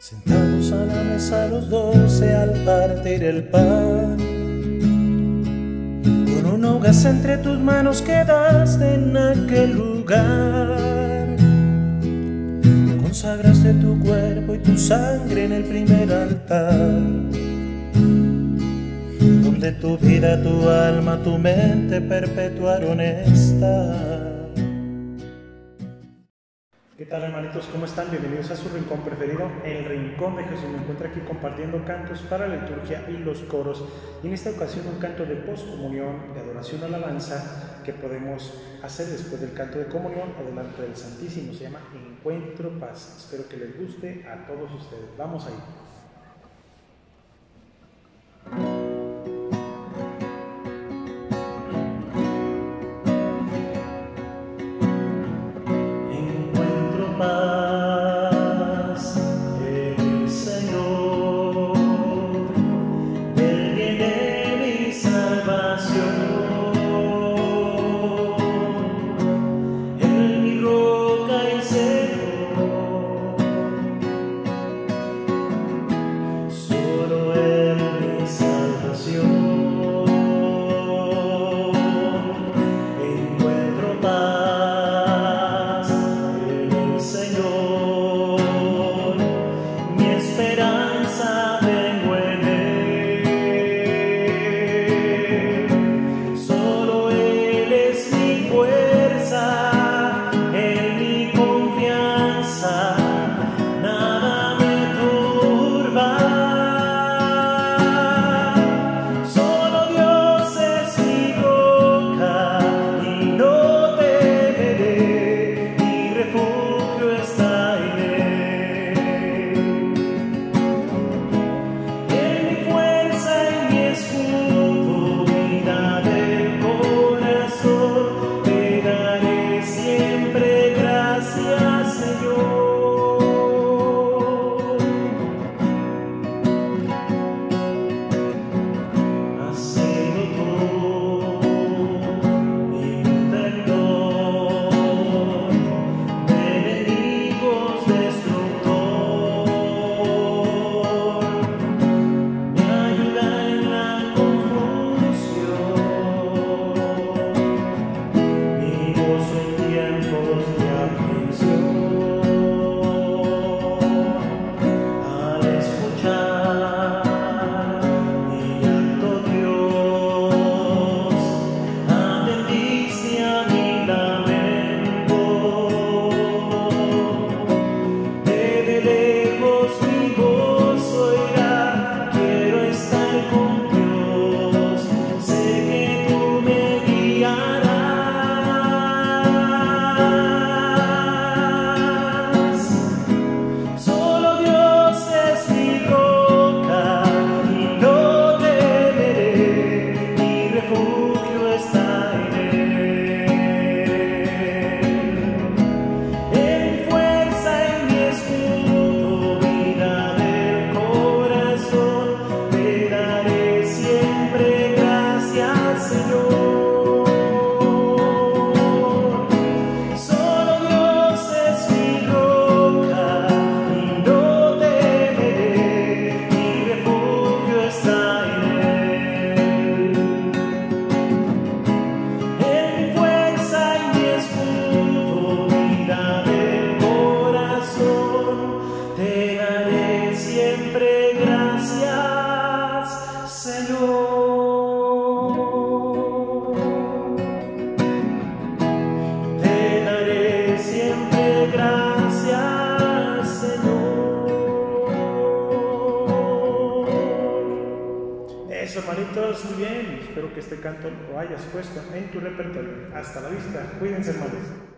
días a los doce al partir el pan. Con un hogas entre tus manos quedaste en aquel lugar. Consagraste tu cuerpo y tu sangre en el primer altar. Donde tu vida, tu alma, tu mente perpetuaron esta. ¿Qué tal hermanitos? ¿Cómo están? Bienvenidos a su rincón preferido, el Rincón de Jesús. Me encuentro aquí compartiendo cantos para la liturgia y los coros. Y en esta ocasión un canto de postcomunión, de adoración alabanza, que podemos hacer después del canto de comunión o delante del Santísimo. Se llama Encuentro Paz. Espero que les guste a todos ustedes. Vamos ahí. Hermanitos, muy bien. Espero que este canto lo hayas puesto en tu repertorio. Hasta la vista. Cuídense, hermanos.